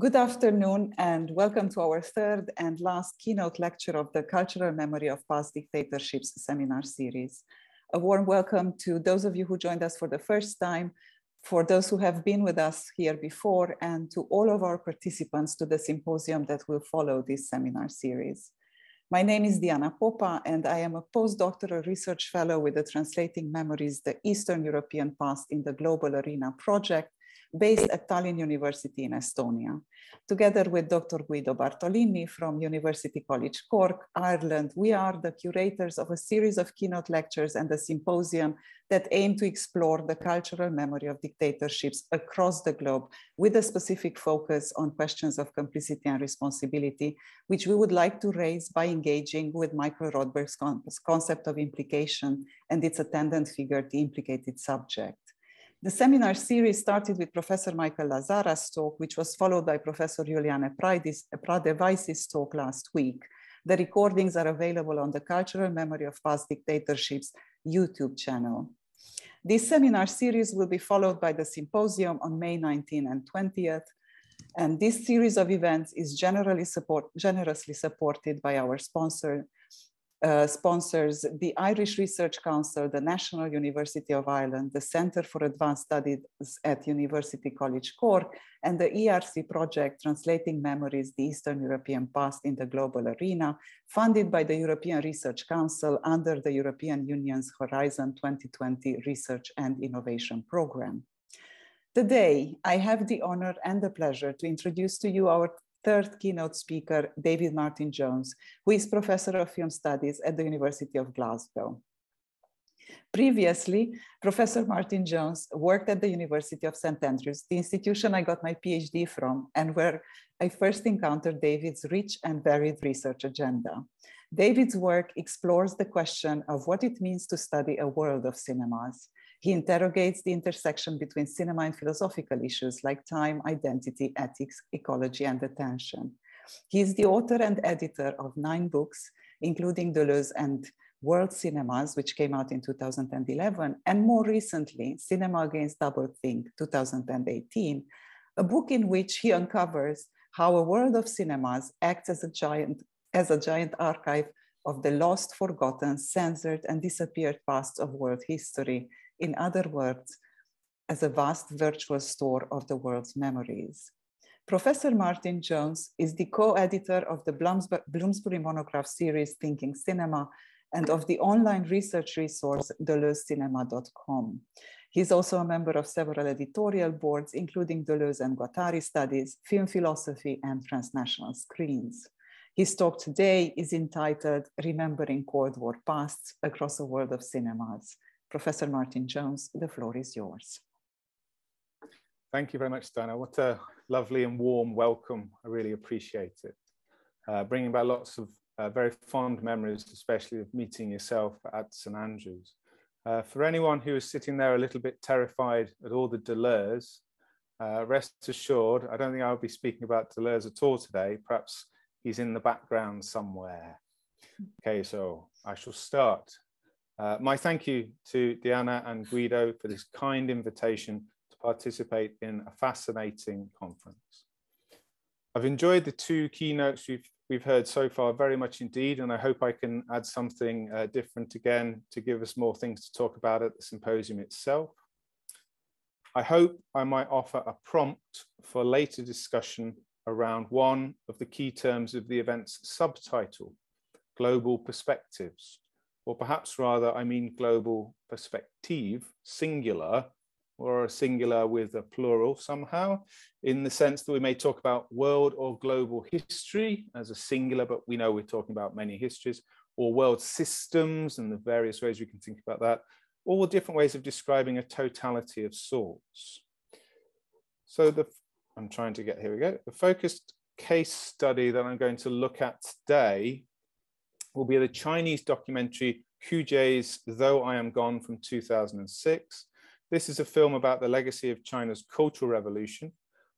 Good afternoon and welcome to our third and last keynote lecture of the Cultural Memory of Past Dictatorships seminar series. A warm welcome to those of you who joined us for the first time, for those who have been with us here before, and to all of our participants to the symposium that will follow this seminar series. My name is Diana Popa, and I am a postdoctoral research fellow with the Translating Memories, the Eastern European Past in the Global Arena project, based at Tallinn University in Estonia. Together with Dr. Guido Bartolini from University College Cork, Ireland, we are the curators of a series of keynote lectures and a symposium that aim to explore the cultural memory of dictatorships across the globe with a specific focus on questions of complicity and responsibility, which we would like to raise by engaging with Michael Rothberg's concept of implication and its attendant figure, the implicated subject. The seminar series started with Professor Michael Lazzara's talk, which was followed by Professor Juliane Prade-Weiss's talk last week. The recordings are available on the Cultural Memory of Past Dictatorships YouTube channel. This seminar series will be followed by the symposium on May 19 and 20th. And this series of events is generally support, generously supported by our sponsor, uh, sponsors the Irish Research Council, the National University of Ireland, the Centre for Advanced Studies at University College Cork, and the ERC project Translating Memories, the Eastern European Past in the Global Arena, funded by the European Research Council under the European Union's Horizon 2020 Research and Innovation Programme. Today, I have the honor and the pleasure to introduce to you our third keynote speaker, David Martin Jones, who is professor of film studies at the University of Glasgow. Previously, Professor Martin Jones worked at the University of St. Andrews, the institution I got my PhD from, and where I first encountered David's rich and varied research agenda. David's work explores the question of what it means to study a world of cinemas. He interrogates the intersection between cinema and philosophical issues like time, identity, ethics, ecology, and attention. He is the author and editor of nine books, including Deleuze and World Cinemas, which came out in 2011, and more recently, Cinema Against Doublethink, 2018, a book in which he uncovers how a world of cinemas acts as a giant, as a giant archive of the lost, forgotten, censored, and disappeared pasts of world history, in other words, as a vast virtual store of the world's memories. Professor Martin Jones is the co-editor of the Bloomsbury monograph series Thinking Cinema and of the online research resource deleuzecinema.com. He's also a member of several editorial boards, including Deleuze and Guattari Studies, Film Philosophy, and Transnational Screens. His talk today is entitled Remembering Cold War Pasts Across a World of Cinemas. Professor Martin Jones, the floor is yours. Thank you very much, Dana. What a lovely and warm welcome. I really appreciate it. Uh, bringing back lots of uh, very fond memories, especially of meeting yourself at St Andrews. Uh, for anyone who is sitting there a little bit terrified at all the Deleuze, uh, rest assured, I don't think I'll be speaking about Deleuze at all today. Perhaps he's in the background somewhere. Okay, so I shall start uh, my thank you to Diana and Guido for this kind invitation to participate in a fascinating conference. I've enjoyed the two keynotes we've, we've heard so far very much indeed, and I hope I can add something uh, different again to give us more things to talk about at the symposium itself. I hope I might offer a prompt for later discussion around one of the key terms of the event's subtitle, Global Perspectives, or perhaps rather, I mean global perspective, singular, or a singular with a plural somehow, in the sense that we may talk about world or global history as a singular, but we know we're talking about many histories, or world systems and the various ways we can think about that, all different ways of describing a totality of sorts. So the, I'm trying to get, here we go. The focused case study that I'm going to look at today will be the Chinese documentary Hu Jie's Though I Am Gone from 2006. This is a film about the legacy of China's Cultural Revolution.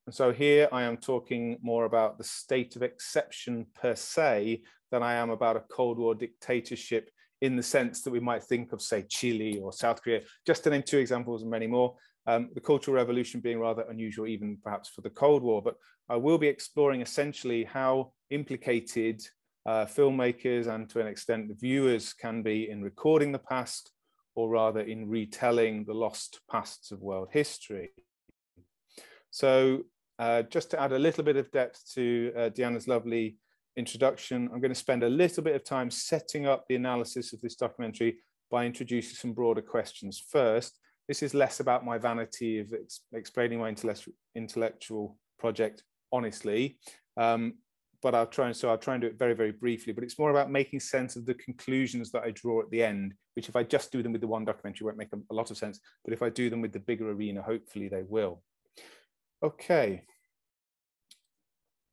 And so here I am talking more about the state of exception per se than I am about a Cold War dictatorship in the sense that we might think of, say, Chile or South Korea, just to name two examples and many more. um, the Cultural Revolution being rather unusual even perhaps for the Cold War, but I will be exploring essentially how implicated uh, filmmakers and to an extent the viewers can be in recording the past or rather in retelling the lost pasts of world history. So uh, just to add a little bit of depth to uh, Diana's lovely introduction, I'm going to spend a little bit of time setting up the analysis of this documentary by introducing some broader questions first. This is less about my vanity of ex explaining my intellectual project honestly, um, but I'll try and so I'll try and do it very, very briefly, but it's more about making sense of the conclusions that I draw at the end, which if I just do them with the one documentary won't make a, lot of sense, but if I do them with the bigger arena, hopefully they will. Okay.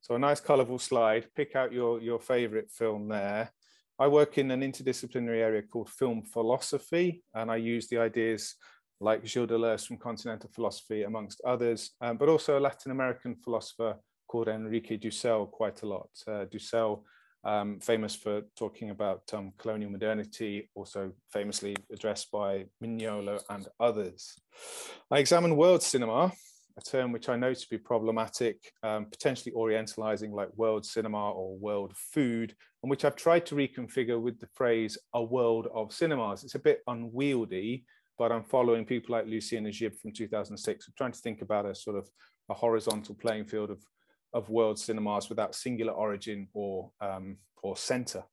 So a nice colorful slide, pick out your, your favorite film there. I work in an interdisciplinary area called film philosophy, and I use the ideas like Gilles Deleuze from continental philosophy, amongst others, um, but also a Latin American philosopher called Enrique Dussel quite a lot. Uh, Dussel, um, famous for talking about um, colonial modernity, also famously addressed by Mignolo and others. I examine world cinema, a term which I know to be problematic, um, potentially orientalizing like world cinema or world food, and which I've tried to reconfigure with the phrase a world of cinemas. It's a bit unwieldy, but I'm following people like Lúcia Nagib from 2006, I'm trying to think about a sort of a horizontal playing field of of world cinemas without singular origin or, um, or center.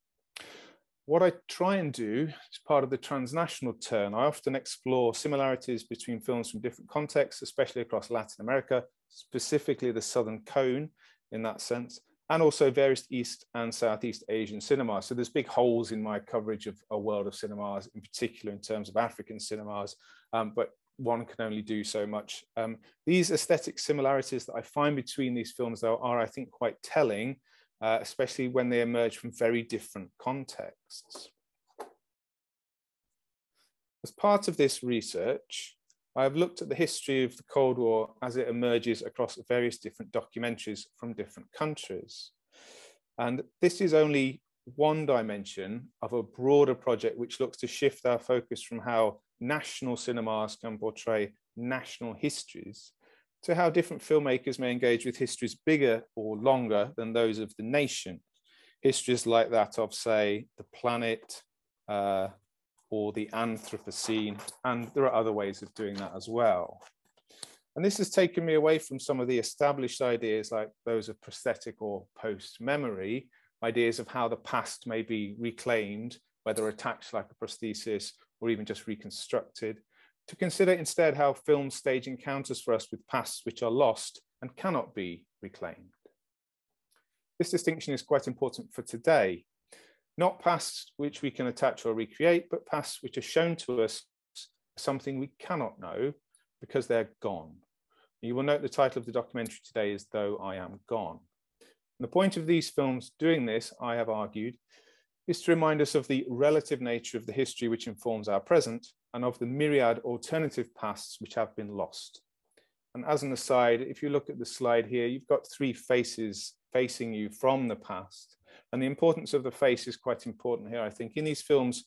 What I try and do as part of the transnational turn, I often explore similarities between films from different contexts, especially across Latin America, specifically the Southern Cone in that sense, and also various East and Southeast Asian cinemas. So there's big holes in my coverage of a world of cinemas, in particular in terms of African cinemas, um, but one can only do so much. Um, these aesthetic similarities that I find between these films, though, are, I think, quite telling, uh, especially when they emerge from very different contexts. As part of this research, I've looked at the history of the Cold War as it emerges across various different documentaries from different countries. And this is only one dimension of a broader project which looks to shift our focus from how national cinemas can portray national histories to how different filmmakers may engage with histories bigger or longer than those of the nation. Histories like that of, say, the planet uh, or the Anthropocene, and there are other ways of doing that as well. And this has taken me away from some of the established ideas like those of prosthetic or post-memory, ideas of how the past may be reclaimed, whether attached like a prosthesis or even just reconstructed, to consider instead how film stage encounters for us with pasts which are lost and cannot be reclaimed. This distinction is quite important for today, not pasts which we can attach or recreate, but pasts which are shown to us something we cannot know because they're gone. You will note the title of the documentary today is Though I Am Gone. And the point of these films doing this, I have argued, is to remind us of the relative nature of the history which informs our present and of the myriad alternative pasts which have been lost. And as an aside, if you look at the slide here, you've got three faces facing you from the past. And the importance of the face is quite important here, I think. In these films,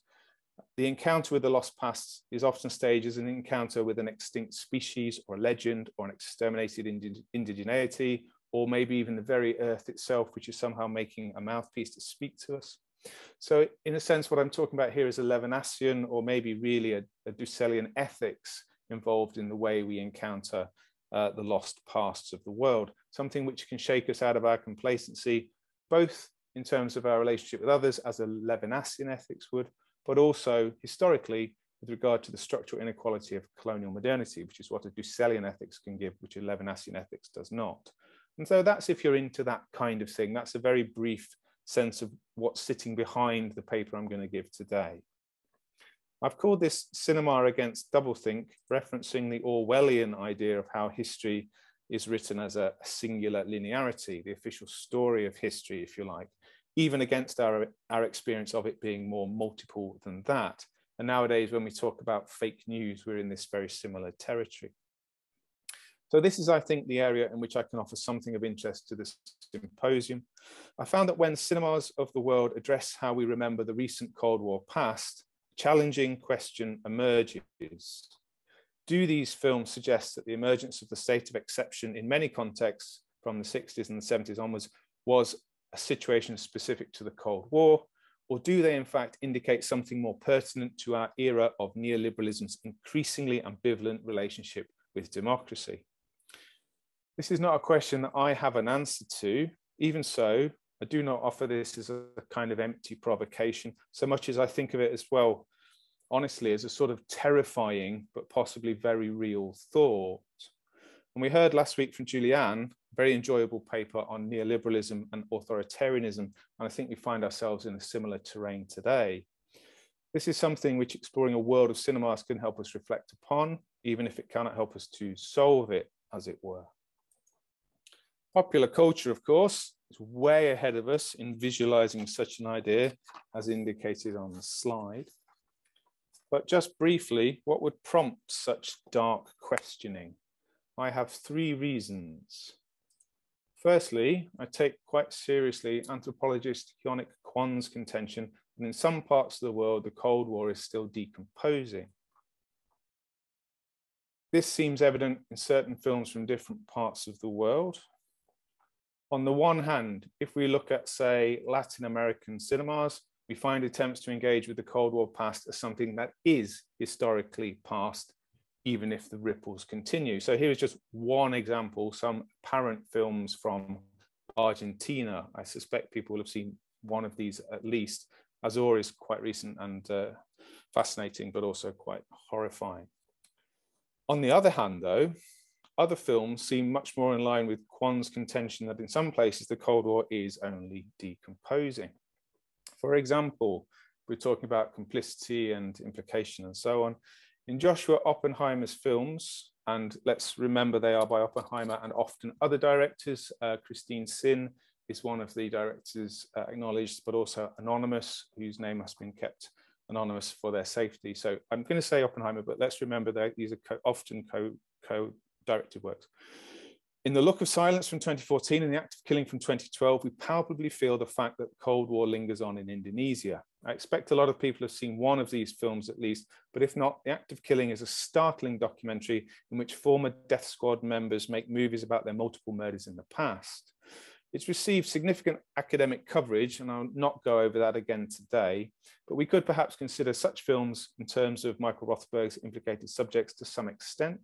the encounter with the lost past is often staged as an encounter with an extinct species or a legend or an exterminated indigeneity, or maybe even the very earth itself, which is somehow making a mouthpiece to speak to us. So in a sense, what I'm talking about here is a Levinasian or maybe really a, a Dusselian ethics involved in the way we encounter uh, the lost pasts of the world, something which can shake us out of our complacency, both in terms of our relationship with others as a Levinasian ethics would, but also historically with regard to the structural inequality of colonial modernity, which is what a Dusselian ethics can give, which a Levinasian ethics does not. And so that's if you're into that kind of thing. That's a very brief sense of what's sitting behind the paper I'm going to give today. I've called this Cinema Against Doublethink, referencing the Orwellian idea of how history is written as a singular linearity, the official story of history, if you like, even against our, our experience of it being more multiple than that. And nowadays, when we talk about fake news, we're in this very similar territory. So this is, I think, the area in which I can offer something of interest to this symposium. I found that when cinemas of the world address how we remember the recent Cold War past, a challenging question emerges. do these films suggest that the emergence of the state of exception in many contexts from the 60s and the 70s onwards was a situation specific to the Cold War? Or do they in fact indicate something more pertinent to our era of neoliberalism's increasingly ambivalent relationship with democracy? This is not a question that I have an answer to. Even so, I do not offer this as a kind of empty provocation, so much as I think of it as well, honestly, as a sort of terrifying but possibly very real thought. And we heard last week from Juliane, very enjoyable paper on neoliberalism and authoritarianism. And I think we find ourselves in a similar terrain today. This is something which exploring a world of cinemas can help us reflect upon, even if it cannot help us to solve it, as it were. Popular culture, of course, is way ahead of us in visualizing such an idea, as indicated on the slide. But just briefly, what would prompt such dark questioning? I have three reasons. Firstly, I take quite seriously anthropologist Heonik Kwon's contention that in some parts of the world, the Cold War is still decomposing. This seems evident in certain films from different parts of the world. On the one hand, if we look at, say, Latin American cinemas, we find attempts to engage with the Cold War past as something that is historically past, even if the ripples continue. So here's just one example, some apparent films from Argentina. I suspect people will have seen one of these at least. Azor is quite recent and uh, fascinating, but also quite horrifying. On the other hand, though, other films seem much more in line with Kwon's contention that in some places the Cold War is only decomposing. For example, we're talking about complicity and implication and so on. In Joshua Oppenheimer's films, and let's remember they are by Oppenheimer and often other directors, uh, Christine Cynn is one of the directors uh, acknowledged, but also anonymous, whose name has been kept anonymous for their safety. So I'm going to say Oppenheimer, but let's remember that these are often co often co-directed works. In The Look of Silence from 2014 and The Act of Killing from 2012, we palpably feel the fact that the Cold War lingers on in Indonesia. I expect a lot of people have seen one of these films at least, but if not, The Act of Killing is a startling documentary in which former death squad members make movies about their multiple murders in the past. It's received significant academic coverage, and I'll not go over that again today, but we could perhaps consider such films in terms of Michael Rothberg's implicated subjects to some extent.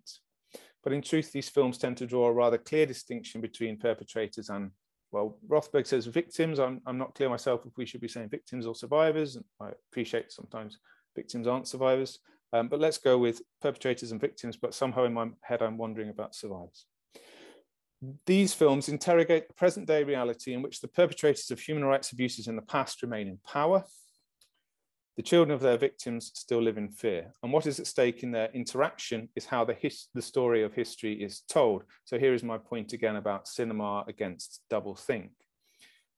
But in truth, these films tend to draw a rather clear distinction between perpetrators and, well, Rothberg says victims. I'm, I'm not clear myself if we should be saying victims or survivors. I appreciate sometimes victims aren't survivors. Um, but let's go with perpetrators and victims, but somehow in my head, I'm wondering about survivors. These films interrogate the present day reality in which the perpetrators of human rights abuses in the past remain in power the children of their victims still live in fear. And what is at stake in their interaction is how the, the story of history is told. So here is my point again about cinema against double think.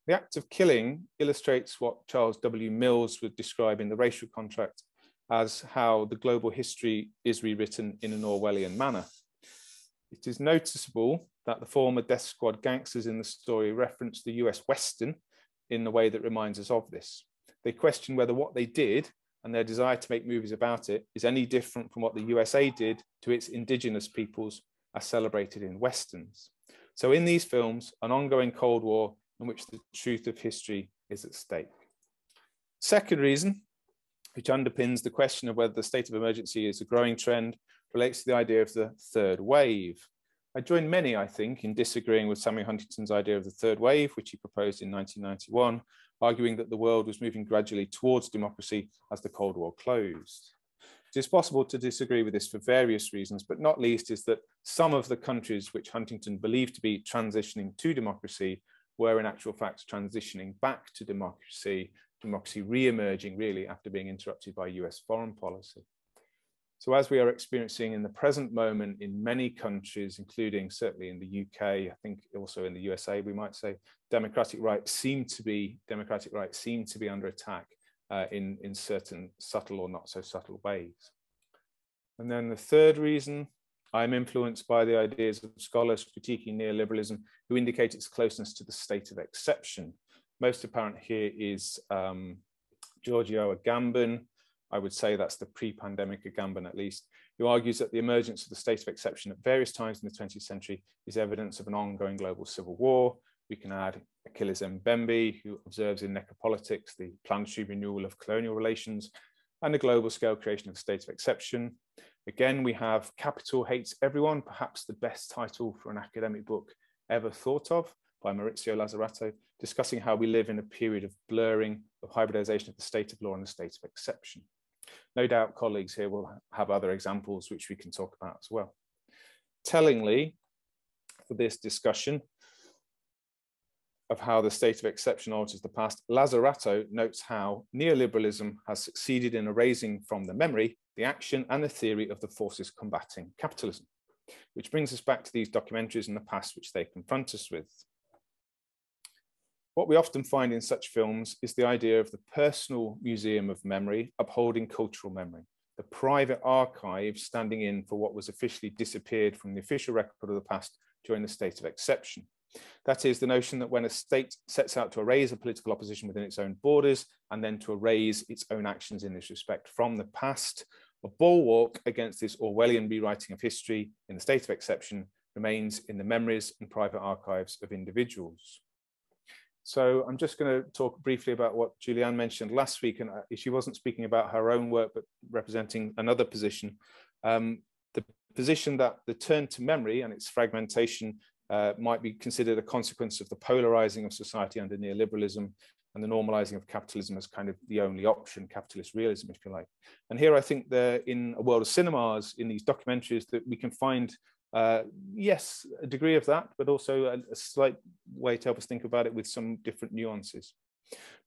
The act of killing illustrates what Charles W. Mills would describe in The Racial Contract as how the global history is rewritten in an Orwellian manner. It is noticeable that the former death squad gangsters in the story reference the US Western in the way that reminds us of this. They question whether what they did and their desire to make movies about it is any different from what the USA did to its indigenous peoples as celebrated in Westerns. So, in these films, an ongoing Cold War in which the truth of history is at stake. Second reason, which underpins the question of whether the state of emergency is a growing trend, relates to the idea of the third wave. I join many, I think, in disagreeing with Samuel Huntington's idea of the third wave, which he proposed in 1991, arguing that the world was moving gradually towards democracy as the Cold War closed. It is possible to disagree with this for various reasons, but not least is that some of the countries which Huntington believed to be transitioning to democracy were in actual fact transitioning back to democracy, democracy re-emerging really after being interrupted by US foreign policy. So as we are experiencing in the present moment in many countries, including certainly in the UK, I think also in the USA, we might say democratic rights seem to be democratic rights seem to be under attack uh, in, in certain subtle or not so subtle ways. And then the third reason, I'm influenced by the ideas of scholars critiquing neoliberalism who indicate its closeness to the state of exception. Most apparent here is um, Giorgio Agamben, I would say that's the pre-pandemic Agamben at least, who argues that the emergence of the state of exception at various times in the 20th century is evidence of an ongoing global civil war. We can add Achilles Mbembe, who observes in necropolitics the planetary renewal of colonial relations and the global scale creation of a state of exception. Again, we have Capital Hates Everyone, perhaps the best title for an academic book ever thought of by Maurizio Lazzarato, discussing how we live in a period of blurring, of hybridization of the state of law and the state of exception. No doubt colleagues here will have other examples which we can talk about as well. Tellingly, for this discussion of how the state of exception alters the past, Lazzarato notes how neoliberalism has succeeded in erasing from the memory the action and the theory of the forces combating capitalism, which brings us back to these documentaries in the past which they confront us with. What we often find in such films is the idea of the personal museum of memory upholding cultural memory, the private archive standing in for what was officially disappeared from the official record of the past during the state of exception. That is the notion that when a state sets out to erase a political opposition within its own borders and then to erase its own actions in this respect from the past, a bulwark against this Orwellian rewriting of history in the state of exception remains in the memories and private archives of individuals. So I'm just going to talk briefly about what Juliane mentioned last week, and uh, she wasn't speaking about her own work, but representing another position. Um, the position that the turn to memory and its fragmentation uh, might be considered a consequence of the polarizing of society under neoliberalism and the normalizing of capitalism as kind of the only option, capitalist realism, if you like. And here I think that in a world of cinemas, in these documentaries, that we can find uh, yes, a degree of that, but also a, a, slight way to help us think about it with some different nuances.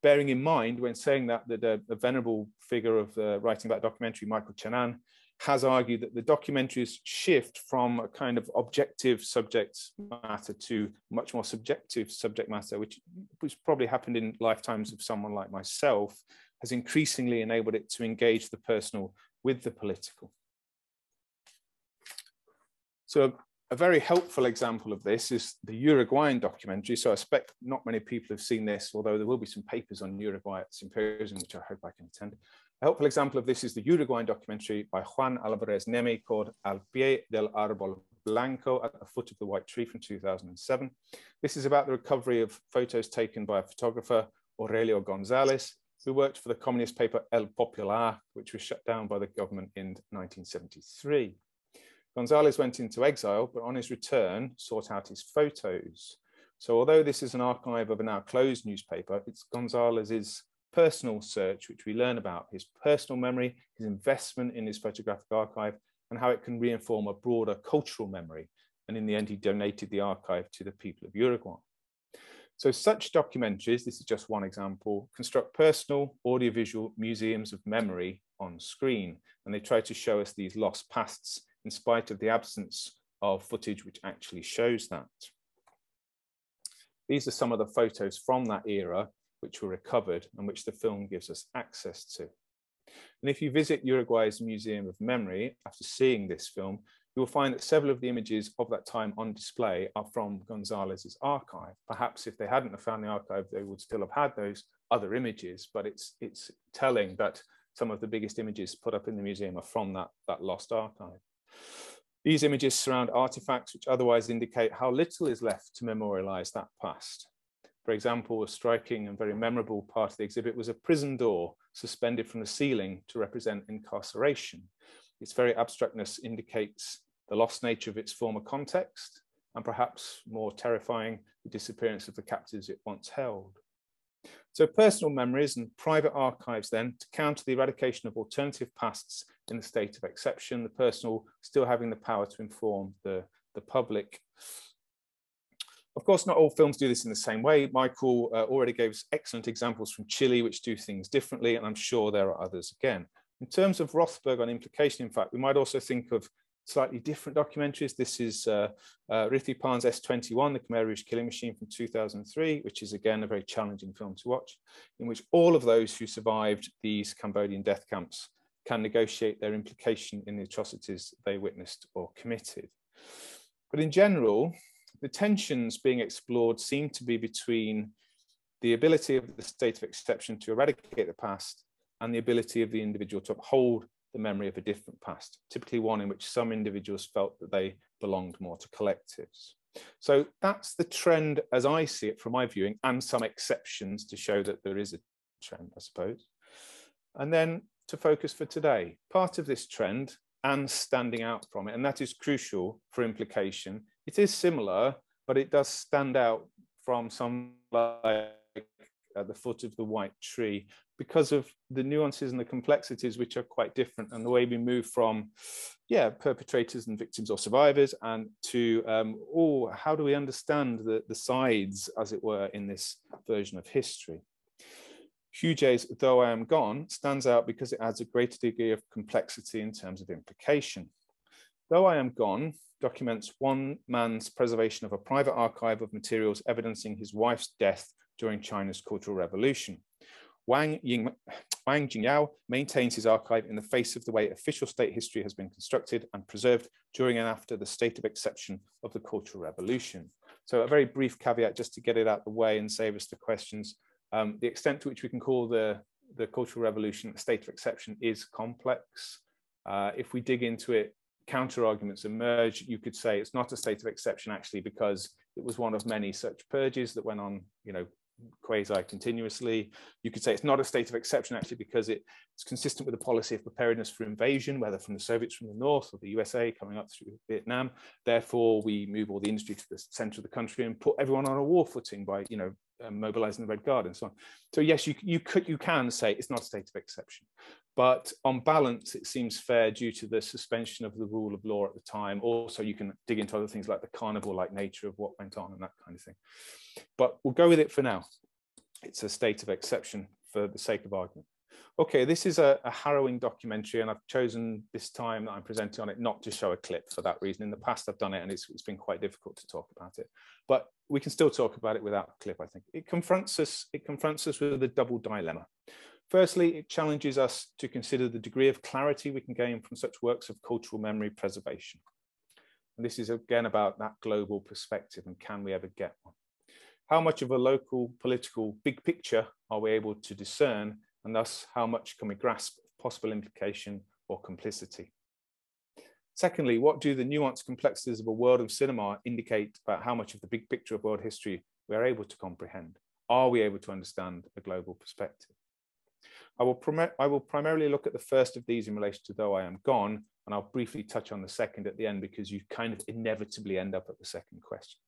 Bearing in mind, when saying that, that a, a venerable figure of uh, writing about documentary, Michael Chanan, has argued that the documentaries shift from a kind of objective subject matter to much more subjective subject matter, which, which probably happened in lifetimes of someone like myself, has increasingly enabled it to engage the personal with the political. So a very helpful example of this is the Uruguayan documentary. So I expect not many people have seen this, although there will be some papers on Uruguay at Symposium, which I hope I can attend. A helpful example of this is the Uruguayan documentary by Juan Alvarez Neme called Al Pie del Árbol Blanco at the foot of the white tree from 2007. This is about the recovery of photos taken by a photographer, Aurelio Gonzalez, who worked for the communist paper El Popular, which was shut down by the government in 1973. Gonzalez went into exile, but on his return sought out his photos. So although this is an archive of a now closed newspaper, it's Gonzalez's personal search, which we learn about, his personal memory, his investment in his photographic archive, and how it can reinform a broader cultural memory. And in the end, he donated the archive to the people of Uruguay. So such documentaries, this is just one example, construct personal audiovisual museums of memory on screen. And they try to show us these lost pasts in spite of the absence of footage which actually shows that. These are some of the photos from that era which were recovered and which the film gives us access to. And if you visit Uruguay's Museum of Memory after seeing this film, you will find that several of the images of that time on display are from Gonzalez's archive. Perhaps if they hadn't have found the archive, they would still have had those other images, but it's, it's telling that some of the biggest images put up in the museum are from that, that lost archive. These images surround artifacts which otherwise indicate how little is left to memorialize that past. For example, a striking and very memorable part of the exhibit was a prison door suspended from the ceiling to represent incarceration. Its very abstractness indicates the lost nature of its former context, and perhaps more terrifying, the disappearance of the captives it once held. So personal memories and private archives then to counter the eradication of alternative pasts in the state of exception, the personal still having the power to inform the, the public. Of course, not all films do this in the same way. Michael uh, already gave us excellent examples from Chile, which do things differently, and I'm sure there are others again. In terms of Rothberg on implication, in fact, we might also think of slightly different documentaries. This is uh, uh, Rithy Panh's S21, The Khmer Rouge Killing Machine from 2003, which is again a very challenging film to watch, in which all of those who survived these Cambodian death camps can negotiate their implication in the atrocities they witnessed or committed. But in general, the tensions being explored seem to be between the ability of the state of exception to eradicate the past and the ability of the individual to uphold the memory of a different past, typically one in which some individuals felt that they belonged more to collectives. So that's the trend as I see it from my viewing, and some exceptions to show that there is a trend, I suppose. And then to focus for today, part of this trend and standing out from it, and that is crucial for implication. It is similar, but it does stand out from some like at the foot of the white tree because of the nuances and the complexities which are quite different and the way we move from yeah perpetrators and victims or survivors and to um, oh how do we understand the, the sides as it were in this version of history Hu Jie's Though I Am Gone stands out because it adds a greater degree of complexity in terms of implication. Though I Am Gone documents one man's preservation of a private archive of materials evidencing his wife's death during China's Cultural Revolution. Wang, Ying, Wang Jingyao maintains his archive in the face of the way official state history has been constructed and preserved during and after the state of exception of the Cultural Revolution. So a very brief caveat just to get it out the way and save us the questions. Um, the extent to which we can call the, the Cultural Revolution a state of exception is complex. Uh, if we dig into it, counter arguments emerge. You could say it's not a state of exception actually because it was one of many such purges that went on, you know, quasi continuously. You could say it's not a state of exception actually because it, it's consistent with the policy of preparedness for invasion, whether from the Soviets from the north or the USA coming up through Vietnam. Therefore, we move all the industry to the center of the country and put everyone on a war footing by, you know, um, mobilizing the Red Guard and so on. So yes, you, you could you can say it's not a state of exception, but on balance, it seems fair due to the suspension of the rule of law at the time. Also, you can dig into other things like the carnival-like nature of what went on and that kind of thing. But we'll go with it for now. It's a state of exception for the sake of argument. Okay, this is a, a, harrowing documentary, and I've chosen this time that I'm presenting on it not to show a clip for that reason. In the past, I've done it, and it's, it's been quite difficult to talk about it. But we can still talk about it without clip. I think it confronts us. It confronts us with a double dilemma. Firstly, it challenges us to consider the degree of clarity we can gain from such works of cultural memory preservation. And this is again about that global perspective and can we ever get one? How much of a local political big picture are we able to discern and thus how much can we grasp of possible implication or complicity? Secondly, what do the nuanced complexities of a world of cinema indicate about how much of the big picture of world history we are able to comprehend? Are we able to understand a global perspective? I will, I will primarily look at the first of these in relation to Though I Am Gone, and I'll briefly touch on the second at the end because you kind of inevitably end up at the second question.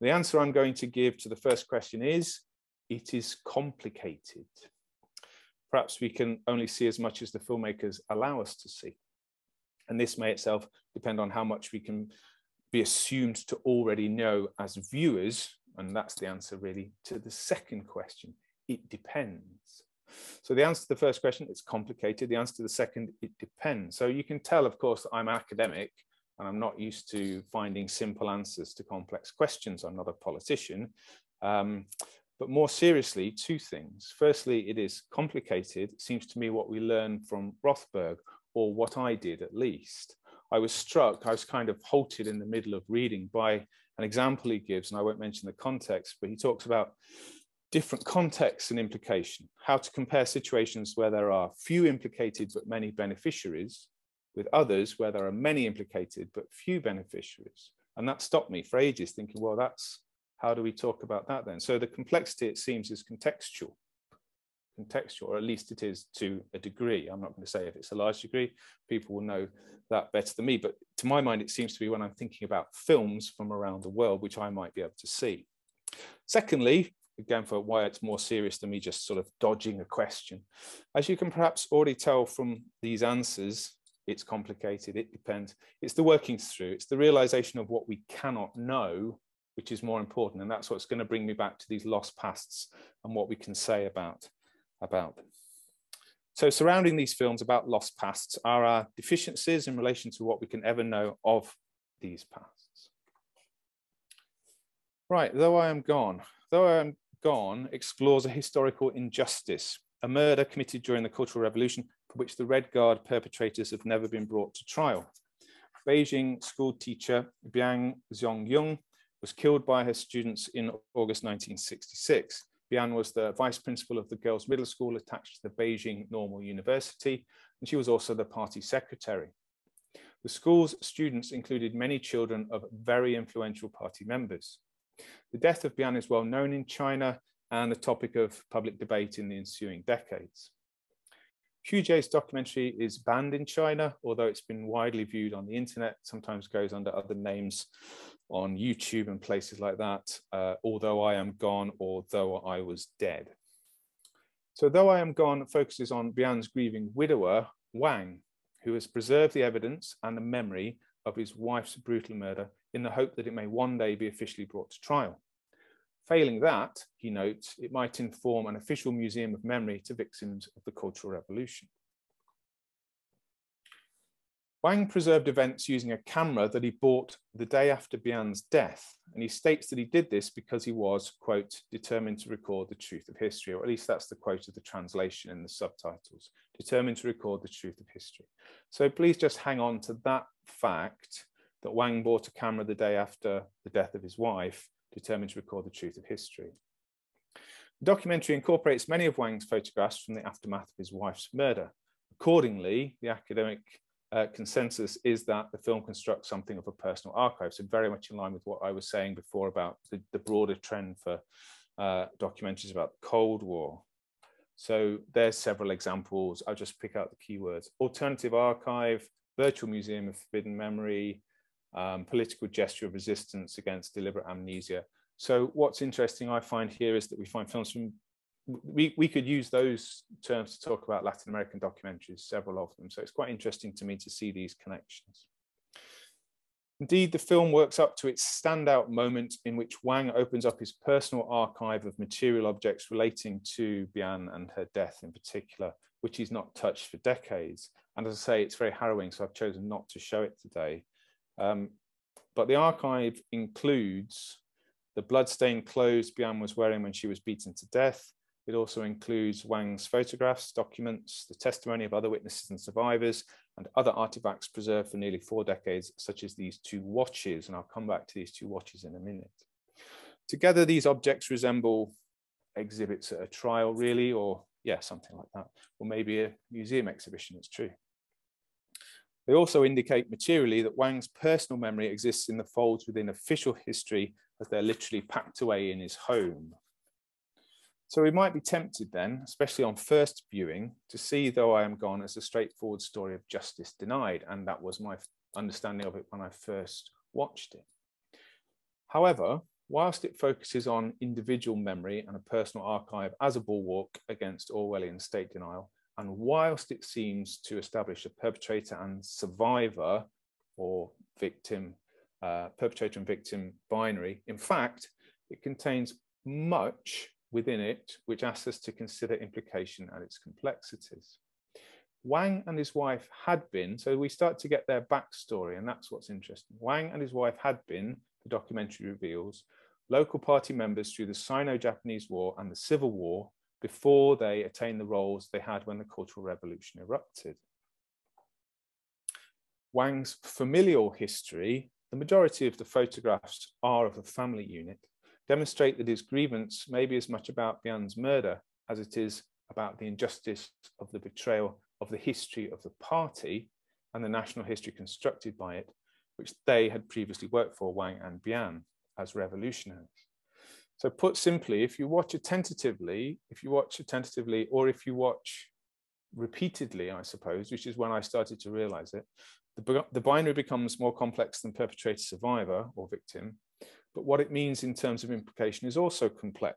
The answer I'm going to give to the first question is, it is complicated. Perhaps we can only see as much as the filmmakers allow us to see. And this may itself depend on how much we can be assumed to already know as viewers. And that's the answer really to the second question. It depends. So the answer to the first question, it's complicated. The answer to the second, it depends. So you can tell, of course, I'm academic and I'm not used to finding simple answers to complex questions. I'm not a politician. Um, but more seriously, two things. Firstly, it is complicated. It seems to me what we learned from Rothberg, or what I did at least. I was struck, I was kind of halted in the middle of reading by an example he gives, and I won't mention the context, but he talks about different contexts and implication, how to compare situations where there are few implicated but many beneficiaries with others where there are many implicated but few beneficiaries. And that stopped me for ages thinking, well, that's how do we talk about that then? So the complexity, it seems, is contextual. Contextual, or at least it is to a degree. I'm not going to say if it's a large degree, people will know that better than me. But to my mind, it seems to be when I'm thinking about films from around the world, which I might be able to see. Secondly, again for why it's more serious than me just sort of dodging a question. As you can perhaps already tell from these answers, it's complicated, it depends. It's the working through, it's the realization of what we cannot know, which is more important. And that's what's going to bring me back to these lost pasts and what we can say about, about them. So surrounding these films about lost pasts are our deficiencies in relation to what we can ever know of these pasts. Right, though I am gone, though I am Gone explores a historical injustice, a murder committed during the Cultural Revolution for which the Red Guard perpetrators have never been brought to trial. Beijing school teacher Bian Zhongyun was killed by her students in August 1966. Bian was the vice principal of the girls' middle school attached to the Beijing Normal University, and she was also the party secretary. The school's students included many children of very influential party members. The death of Bian is well known in China and a topic of public debate in the ensuing decades. Jie's documentary is banned in China, although it's been widely viewed on the internet, sometimes goes under other names on YouTube and places like that, uh, Although I Am Gone or Though I Was Dead. So Though I Am Gone focuses on Bian's grieving widower, Wang, who has preserved the evidence and the memory of his wife's brutal murder in the hope that it may one day be officially brought to trial. Failing that, he notes, it might inform an official museum of memory to victims of the Cultural Revolution. Wang preserved events using a camera that he bought the day after Bian's death, and he states that he did this because he was, quote, determined to record the truth of history, or at least that's the quote of the translation in the subtitles, determined to record the truth of history. So please just hang on to that fact that Wang bought a camera the day after the death of his wife determined to record the truth of history. The documentary incorporates many of Wang's photographs from the aftermath of his wife's murder. Accordingly, the academic uh, consensus is that the film constructs something of a personal archive, so very much in line with what I was saying before about the, the broader trend for uh, documentaries about the Cold War. So there's several examples. I'll just pick out the keywords. Alternative archive, virtual museum of forbidden memory, um, political gesture of resistance against deliberate amnesia. So what's interesting I find here is that we find films from, we, we could use those terms to talk about Latin American documentaries, several of them. So it's quite interesting to me to see these connections. Indeed, the film works up to its standout moment in which Wang opens up his personal archive of material objects relating to Bian and her death in particular, which he's not touched for decades. And as I say, it's very harrowing, so I've chosen not to show it today. Um, but the archive includes the bloodstained clothes Bian was wearing when she was beaten to death. It also includes Wang's photographs, documents, the testimony of other witnesses and survivors, and other artifacts preserved for nearly four decades, such as these two watches. And I'll come back to these two watches in a minute. Together, these objects resemble exhibits at a trial, really, or yeah, something like that, or maybe a museum exhibition, it's true. They also indicate materially that Wang's personal memory exists in the folds within official history as they're literally packed away in his home. So we might be tempted then, especially on first viewing, to see Though I Am Gone as a straightforward story of justice denied. And that was my understanding of it when I first watched it. However, whilst it focuses on individual memory and a personal archive as a bulwark against Orwellian state denial, and whilst it seems to establish a perpetrator and survivor or victim, uh, perpetrator and victim binary, in fact, it contains much within it which asks us to consider implication and its complexities. Wang and his wife had been, so we start to get their backstory, and that's what's interesting. Wang and his wife had been, the documentary reveals, local party members through the Sino Japanese War and the Civil War before they attained the roles they had when the Cultural Revolution erupted. Wang's familial history, the majority of the photographs are of a family unit, demonstrate that his grievance may be as much about Bian's murder as it is about the injustice of the betrayal of the history of the party and the national history constructed by it, which they had previously worked for, Wang and Bian, as revolutionaries. So put simply, if you watch attentively, if you watch attentively, or if you watch repeatedly, I suppose, which is when I started to realize it, the, the binary becomes more complex than perpetrator survivor or victim. But what it means in terms of implication is also complex.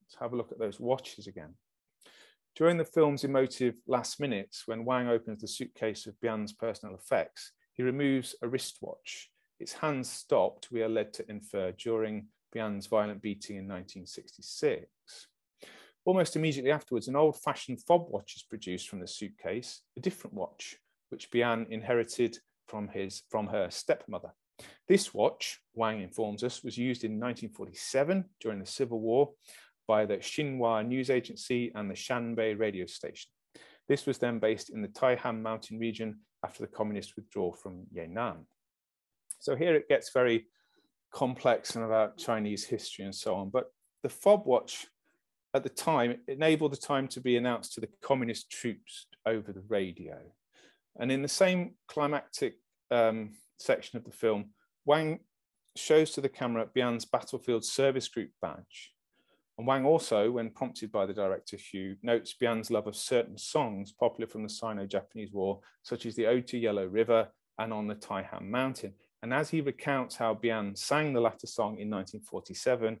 Let's have a look at those watches again. During the film's emotive last minutes, when Wang opens the suitcase of Bian's personal effects, he removes a wristwatch. Its hands stopped, we are led to infer, during Bian's violent beating in 1966. Almost immediately afterwards, an old-fashioned fob watch is produced from the suitcase, a different watch, which Bian inherited from, his, from her stepmother. This watch, Wang informs us, was used in 1947 during the Civil War by the Xinhua news agency and the Shanbei radio station. This was then based in the Taihang mountain region after the communist withdrawal from Yan'an. So here it gets very complex and about Chinese history and so on. But the fob watch at the time enabled the time to be announced to the communist troops over the radio. And in the same climactic um, section of the film, Wang shows to the camera Bian's battlefield service group badge. And Wang also, when prompted by the director Hu, notes Bian's love of certain songs popular from the Sino-Japanese War, such as the Ode to Yellow River and On the Taihang Mountain. And as he recounts how Bian sang the latter song in 1947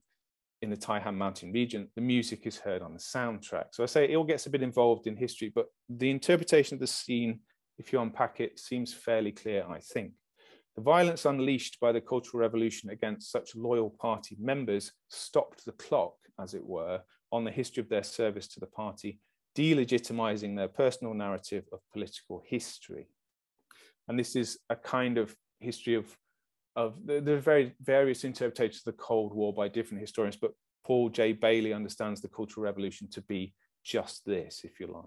in the Taihang Mountain region, the music is heard on the soundtrack. So I say it all gets a bit involved in history, but the interpretation of the scene, if you unpack it, seems fairly clear, I think. The violence unleashed by the Cultural Revolution against such loyal party members stopped the clock, as it were, on the history of their service to the party, delegitimizing their personal narrative of political history. And this is a kind of history of, of are very various interpretations of the Cold War by different historians, but Paul J. Bailey understands the Cultural Revolution to be just this, if you like.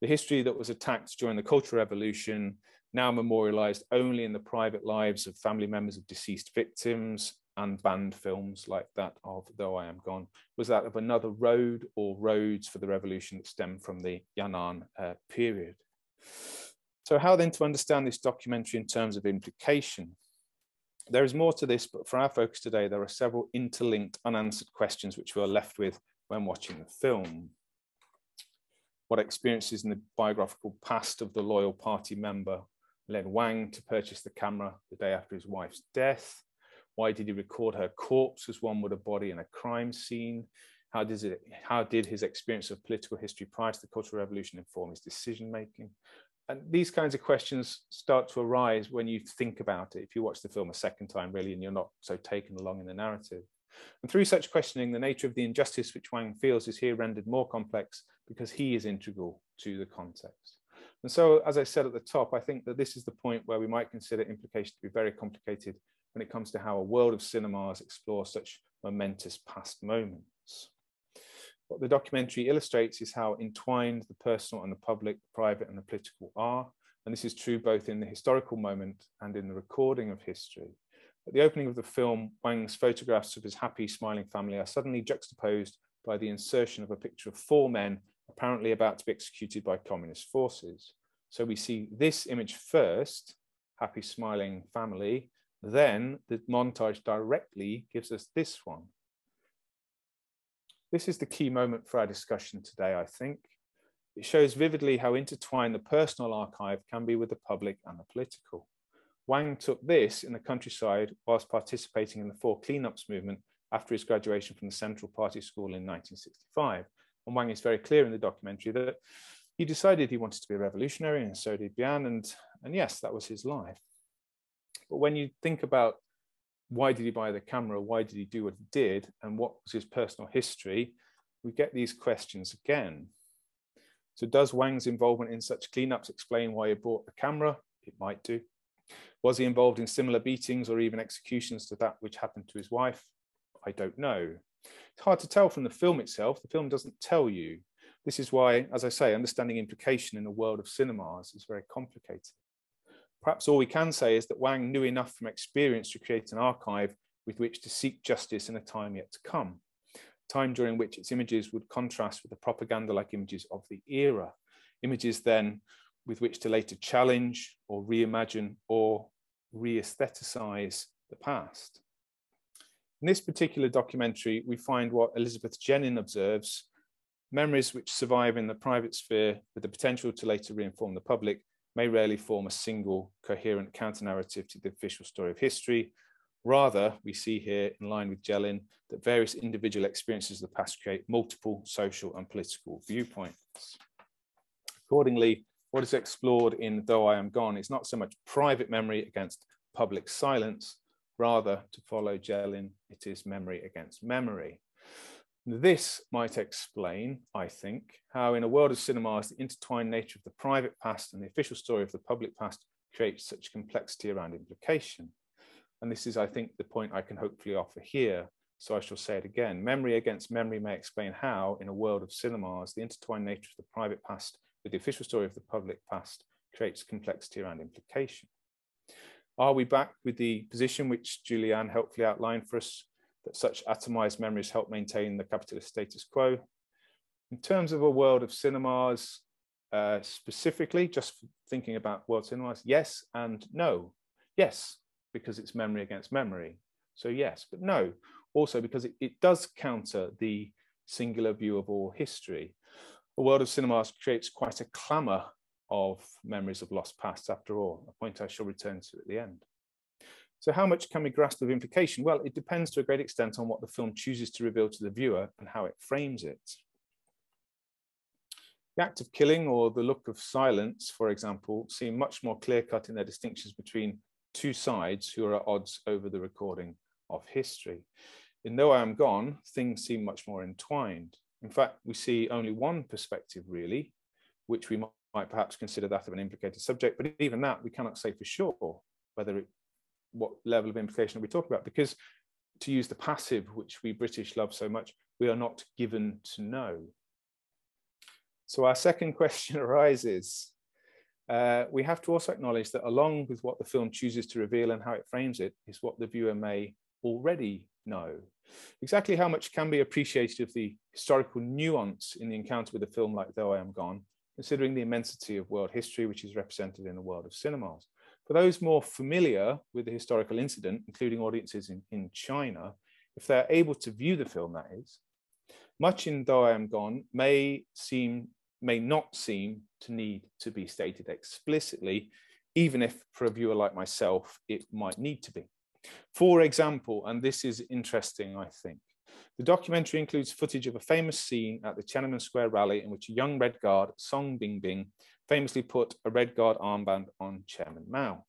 The history that was attacked during the Cultural Revolution now memorialized only in the private lives of family members of deceased victims and banned films like that of Though I Am Gone, was that of another road or roads for the revolution that stemmed from the Yan'an uh, period. So how then to understand this documentary in terms of implication? There is more to this, but for our focus today, there are several interlinked unanswered questions which we are left with when watching the film. What experiences in the biographical past of the loyal party member led Wang to purchase the camera the day after his wife's death? Why did he record her corpse as one would a body in a crime scene? How, does it, how did his experience of political history prior to the Cultural Revolution inform his decision making? And these kinds of questions start to arise when you think about it, if you watch the film a second time, really, and you're not so taken along in the narrative. And through such questioning, the nature of the injustice which Wang feels is here rendered more complex because he is integral to the context. And so, as I said at the top, I think that this is the point where we might consider implication to be very complicated when it comes to how a world of cinemas explores such momentous past moments. What the documentary illustrates is how entwined the personal and the public, the private and the political are. And this is true both in the historical moment and in the recording of history. At the opening of the film, Wang's photographs of his happy, smiling family are suddenly juxtaposed by the insertion of a picture of four men apparently about to be executed by communist forces. So we see this image first, happy smiling family, then the montage directly gives us this one. This is the key moment for our discussion today, I think. It shows vividly how intertwined the personal archive can be with the public and the political. Wang took this in the countryside whilst participating in the Four Cleanups movement after his graduation from the Central Party School in 1965. And Wang is very clear in the documentary that he decided he wanted to be a revolutionary, and so did Bian. And, and yes, that was his life. But when you think about why did he buy the camera, why did he do what he did, and what was his personal history, we get these questions again. So, does Wang's involvement in such cleanups explain why he bought the camera? It might do. Was he involved in similar beatings or even executions to that which happened to his wife? I don't know. It's hard to tell from the film itself. The film doesn't tell you. This is why, as I say, understanding implication in the world of cinemas is very complicated. Perhaps all we can say is that Wang knew enough from experience to create an archive with which to seek justice in a time yet to come, time during which its images would contrast with the propaganda-like images of the era, images then with which to later challenge or reimagine or re-aestheticize the past. In this particular documentary, we find what Elizabeth Jelin observes, memories which survive in the private sphere with the potential to later reinform the public may rarely form a single coherent counter-narrative to the official story of history. Rather, we see here, in line with Jelin, that various individual experiences of the past create multiple social and political viewpoints. Accordingly, what is explored in Though I Am Gone is not so much private memory against public silence, Rather, to follow Jelin, it is memory against memory. This might explain, I think, how in a world of cinemas, the intertwined nature of the private past and the official story of the public past creates such complexity around implication. And this is, I think, the point I can hopefully offer here. So I shall say it again. Memory against memory may explain how, in a world of cinemas, the intertwined nature of the private past with the official story of the public past creates complexity around implication. Are we back with the position which Juliane helpfully outlined for us, that such atomized memories help maintain the capitalist status quo? In terms of a world of cinemas, uh, specifically, just thinking about world cinemas, yes and no. Yes, because it's memory against memory. So yes, but no, also because it, it does counter the singular view of all history. A world of cinemas creates quite a clamour of memories of lost past after all, a point I shall return to at the end. So how much can we grasp of implication? Well, it depends to a great extent on what the film chooses to reveal to the viewer and how it frames it. The act of killing or the look of silence, for example, seem much more clear-cut in their distinctions between two sides who are at odds over the recording of history. In Though I Am Gone, things seem much more entwined. In fact, we see only one perspective really, which we might perhaps consider that of an implicated subject, but even that we cannot say for sure whether it, what level of implication are we talking about, because to use the passive, which we British love so much, we are not given to know. So our second question arises, uh, we have to also acknowledge that along with what the film chooses to reveal and how it frames it is what the viewer may already know. Exactly how much can be appreciated of the historical nuance in the encounter with a film like Though I Am Gone, considering the immensity of world history which is represented in the world of cinemas. For those more familiar with the historical incident, including audiences in, in China, if they're able to view the film, that is, much in Though I Am Gone may seem, may not seem to need to be stated explicitly, even if for a viewer like myself, it might need to be. For example, and this is interesting, I think, the documentary includes footage of a famous scene at the Tiananmen Square rally in which a young Red Guard, Song Binbin, famously put a Red Guard armband on Chairman Mao.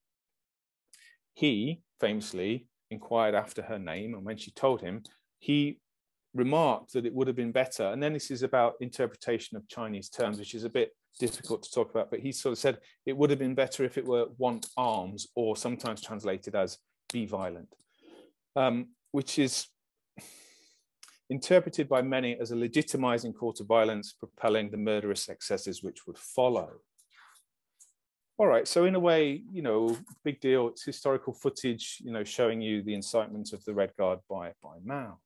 He famously inquired after her name, and when she told him, he remarked that it would have been better. And then this is about interpretation of Chinese terms, which is a bit difficult to talk about, but he sort of said it would have been better if it were want arms, or sometimes translated as be violent, um, which is interpreted by many as a legitimizing court of violence, propelling the murderous excesses which would follow. All right, so in a way, you know, big deal, it's historical footage, you know, showing you the incitement of the Red Guard by, by Mao.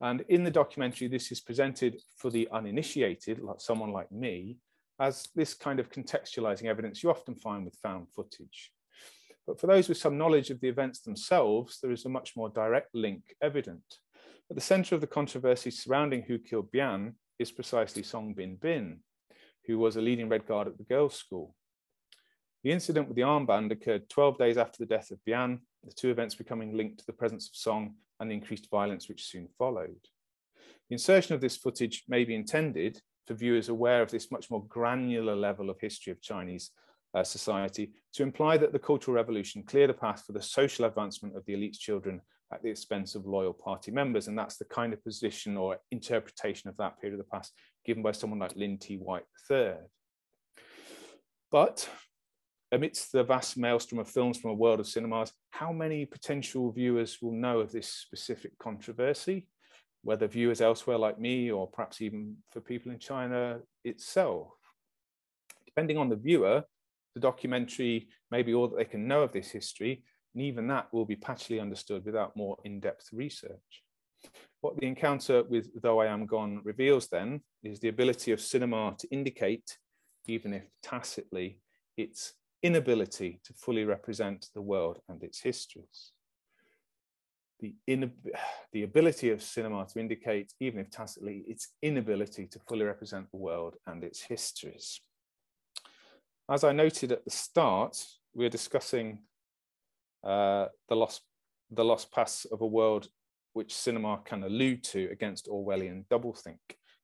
And in the documentary, this is presented for the uninitiated, like someone like me, as this kind of contextualizing evidence you often find with found footage. But for those with some knowledge of the events themselves, there is a much more direct link evident. At the center of the controversy surrounding who killed Bian is precisely Song Binbin, who was a leading Red Guard at the girls' school. The incident with the armband occurred 12 days after the death of Bian, the two events becoming linked to the presence of Song and the increased violence which soon followed. The insertion of this footage may be intended for viewers aware of this much more granular level of history of Chinese uh, society to imply that the Cultural Revolution cleared a path for the social advancement of the elite's children at the expense of loyal party members. And that's the kind of position or interpretation of that period of the past given by someone like Lynn T. White III. But amidst the vast maelstrom of films from a world of cinemas, how many potential viewers will know of this specific controversy? Whether viewers elsewhere like me, or perhaps even for people in China itself. Depending on the viewer, the documentary may be all that they can know of this history, and even that will be patchily understood without more in-depth research. What the encounter with Though I Am Gone reveals then is the ability of cinema to indicate, even if tacitly, its inability to fully represent the world and its histories. The, the ability of cinema to indicate, even if tacitly, its inability to fully represent the world and its histories. As I noted at the start, we're discussing uh, the lost the lost paths of a world which cinema can allude to against Orwellian doublethink.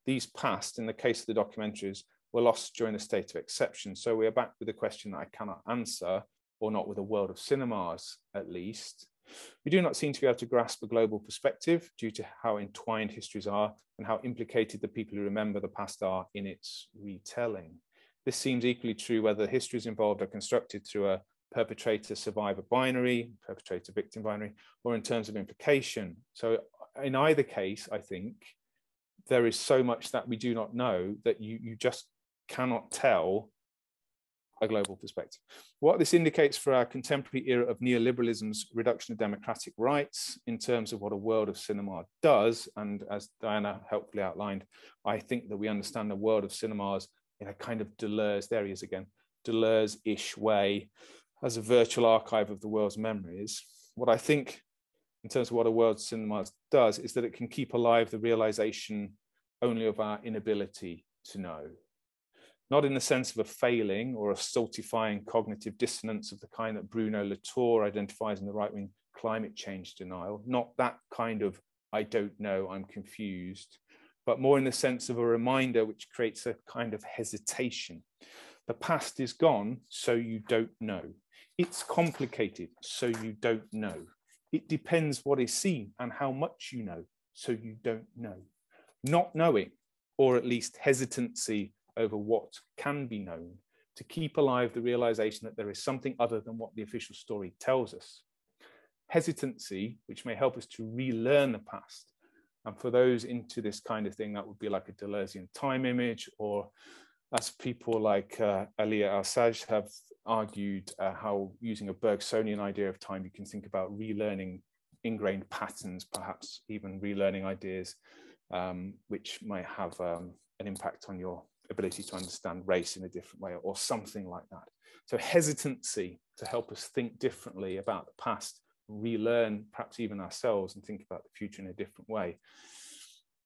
These past, in the case of the documentaries, were lost during the state of exception. So we are back with a question that I cannot answer, or not with a world of cinemas at least. We do not seem to be able to grasp a global perspective due to how entwined histories are and how implicated the people who remember the past are in its retelling. This seems equally true whether the histories involved are constructed through a perpetrator survivor binary, perpetrator victim binary, or in terms of implication. So in either case, I think there is so much that we do not know that you, you just cannot tell a global perspective. What this indicates for our contemporary era of neoliberalism's reduction of democratic rights in terms of what a world of cinema does, and as Diana helpfully outlined, I think that we understand the world of cinemas in a kind of Deleuze, there he is again, Deleuze-ish way as a virtual archive of the world's memories. What I think in terms of what a world cinema does is that it can keep alive the realization only of our inability to know. Not in the sense of a failing or a stultifying cognitive dissonance of the kind that Bruno Latour identifies in the right wing climate change denial, not that kind of I don't know, I'm confused, but more in the sense of a reminder which creates a kind of hesitation. The past is gone, so you don't know. It's complicated, so you don't know. It depends what is seen and how much you know, so you don't know. Not knowing, or at least hesitancy over what can be known, to keep alive the realization that there is something other than what the official story tells us. Hesitancy, which may help us to relearn the past, and for those into this kind of thing, that would be like a Deleuzean time image, or as people like uh, Al-Saji have argued, uh, how using a Bergsonian idea of time, you can think about relearning ingrained patterns, perhaps even relearning ideas, um, which might have um, an impact on your ability to understand race in a different way, or something like that. So hesitancy to help us think differently about the past relearn perhaps even ourselves and think about the future in a different way.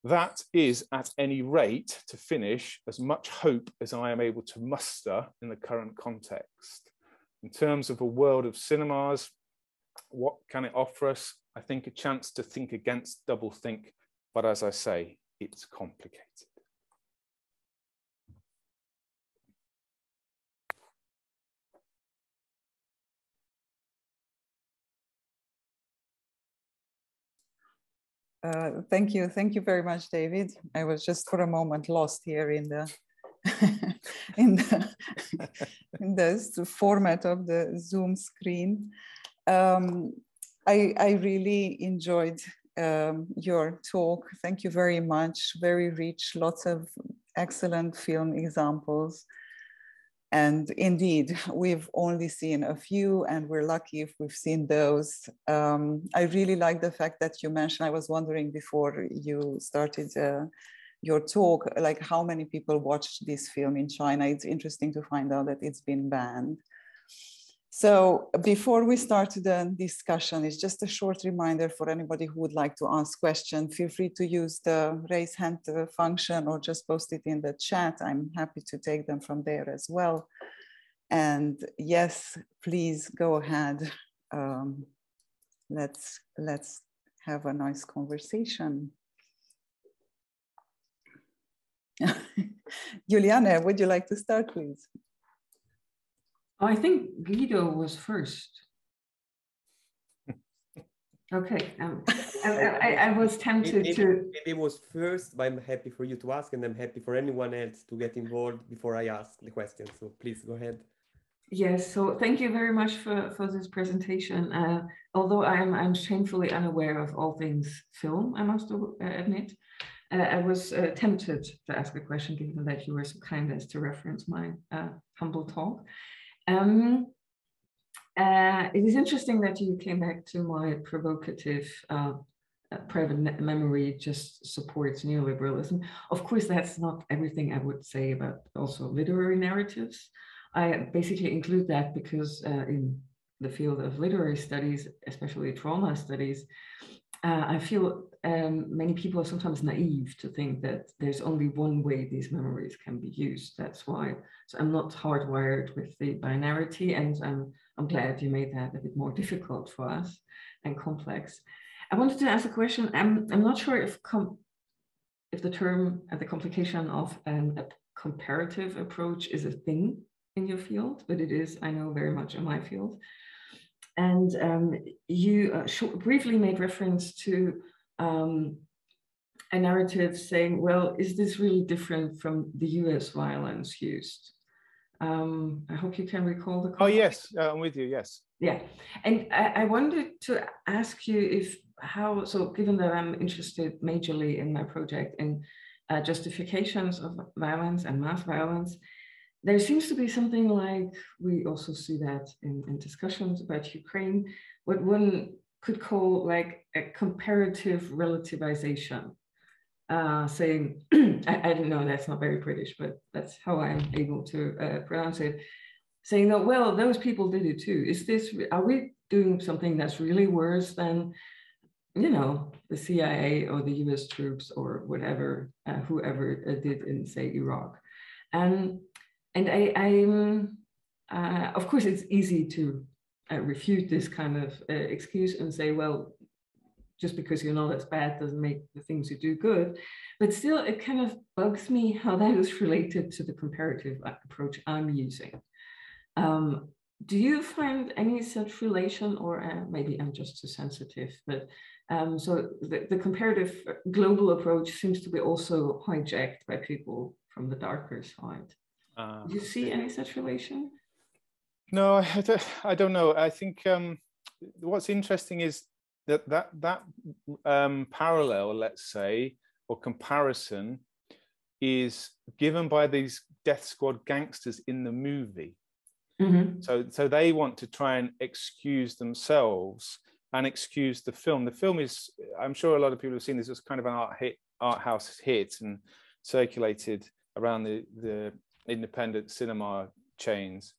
That is, at any rate, to finish, as much hope as I am able to muster in the current context. In terms of a world of cinemas, what can it offer us? I think a chance to think against double think, but as I say, it's complicated. Uh, thank you. Thank you very much, David. I was just for a moment lost here in the in the in the format of the Zoom screen. Um, I, I really enjoyed um, your talk. Thank you very much. Very rich, lots of excellent film examples. And indeed, we've only seen a few, and we're lucky if we've seen those. Um, I really like the fact that you mentioned, I was wondering before you started uh, your talk, like how many people watched this film in China. It's interesting to find out that it's been banned. So before we start the discussion, it's just a short reminder for anybody who would like to ask questions. Feel free to use the raise hand uh, function or just post it in the chat. I'm happy to take them from there as well. And yes, please go ahead. Um, let's, let's have a nice conversation. Juliane, would you like to start, please? I think Guido was first. Okay, um, I, I, was tempted to. Maybe it was first, but I'm happy for you to ask, and I'm happy for anyone else to get involved before I ask the question. So please go ahead. Yes, so thank you very much for, for this presentation. Uh, although I'm, I'm shamefully unaware of all things film, I must admit, uh, I was uh, tempted to ask a question given that you were so kind as to reference my uh, humble talk. Um, uh, it is interesting that you came back to my provocative uh, uh, private memory just supports neoliberalism. Of course, that's not everything I would say about also literary narratives. I basically include that because uh, in the field of literary studies, especially trauma studies, uh, I feel um, many people are sometimes naive to think that there's only one way these memories can be used. That's why so I'm not hardwired with the binarity, and I'm, I'm glad you made that a bit more difficult for us and complex. I wanted to ask a question. I'm, I'm not sure if if the term and the complication of a comparative approach is a thing in your field, but it is, I know, very much in my field. And um, you uh, briefly made reference to um, a narrative saying, well, is this really different from the US violence used? Um, I hope you can recall the. Oh, yes, uh, I'm with you, yes. Yeah, and I, I wanted to ask you if how, so given that I'm interested majorly in my project in uh, justifications of violence and mass violence, there seems to be something like, we also see that in, in discussions about Ukraine, what one could call like a comparative relativization uh, saying, I, I, don't know, that's not very British, but that's how I'm able to uh, pronounce it, saying that, well, those people did it too. Is this, are we doing something that's really worse than, you know, the CIA or the US troops or whatever, uh, whoever uh, did in, say, Iraq? And, and I, I'm, uh, of course, it's easy to uh, refute this kind of excuse and say, well, just because you're not as bad doesn't make the things you do good. But still, it kind of bugs me how that is related to the comparative approach I'm using. Um, do you find any such relation, or uh, maybe I'm just too sensitive, but um, so the, the, comparative global approach seems to be also hijacked by people from the darker side. Uh, do you see any such relation? No, I don't, I don't know. I think um, what's interesting is that that that um, parallel, let's say, or comparison, is given by these death squad gangsters in the movie. Mm-hmm. So so they want to try and excuse themselves and excuse the film. The film is, I'm sure a lot of people have seen this as kind of an art hit, art house hit, and circulated around the the independent cinema chains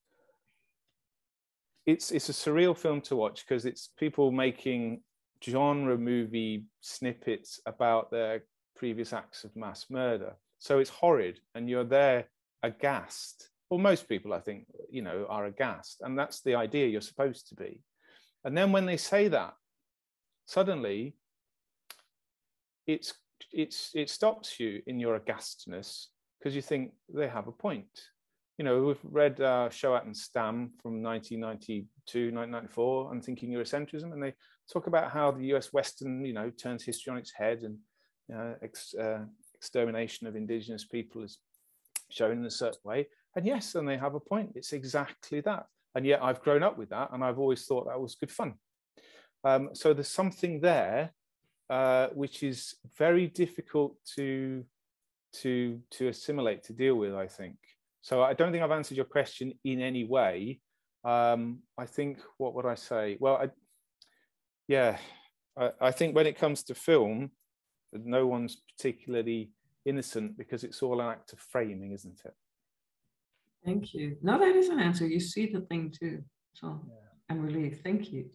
it's it's a surreal film to watch because it's people making genre movie snippets about their previous acts of mass murder. So it's horrid, and you're there aghast. Well, most people, I think, you know, are aghast, and that's the idea you're supposed to be. And then when they say that, suddenly, it's it's it stops you in your aghastness because you think they have a point. You know, we've read uh, Shohat and Stam from 1992, 1994, Unthinking Eurocentrism, and they talk about how the US Western, you know, turns history on its head and uh, ex, uh, extermination of indigenous people is shown in a certain way. And yes, and they have a point. It's exactly that. And yet I've grown up with that and I've always thought that was good fun. Um, so there's something there uh, which is very difficult to, to, to assimilate, to deal with, I think. So I don't think I've answered your question in any way. Um, I think, what would I say? Well, I, yeah, I, I think when it comes to film, no one's particularly innocent because it's all an act of framing, isn't it? Thank you. No, that is an answer. You see the thing too. So yeah. I'm relieved. Thank you.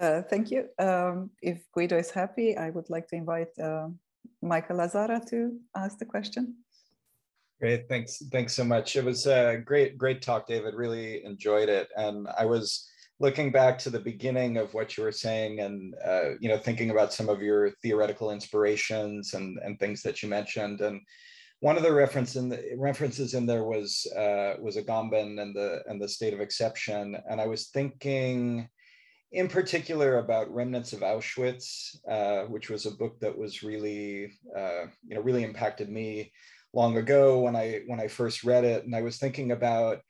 Uh, thank you. Um, if Guido is happy, I would like to invite uh, Michael Lazzara to ask the question. Great, thanks, thanks so much. It was a great, great talk, David. Really enjoyed it, and I was looking back to the beginning of what you were saying, and uh, you know, thinking about some of your theoretical inspirations and and things that you mentioned, and one of the reference in the references in there was uh, was Agamben and the and the state of exception, and I was thinking in particular about remnants of auschwitz uh, which was a book that was really uh, you know really impacted me long ago when I when I first read it, and I was thinking about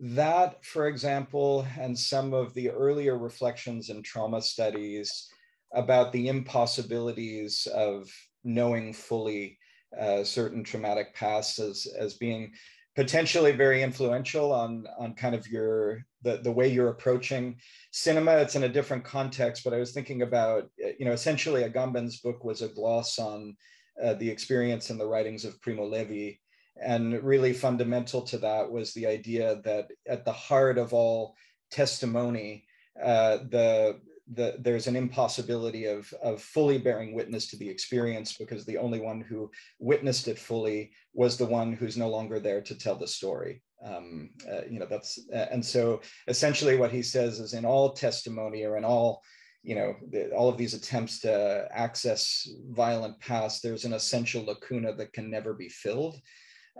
that, for example, and some of the earlier reflections in trauma studies about the impossibilities of knowing fully uh, certain traumatic pasts as as being potentially very influential on on kind of your the, the way you're approaching cinema it's in a different context but i was thinking about you know essentially agamben's book was a gloss on uh, the experience and the writings of Primo Levi. And really fundamental to that was the idea that at the heart of all testimony, uh, the, the, there's an impossibility of, of fully bearing witness to the experience because the only one who witnessed it fully was the one who's no longer there to tell the story. Um, uh, you know, that's, and so essentially what he says is in all testimony or in all you know, the, all of these attempts to access violent past, there's an essential lacuna that can never be filled.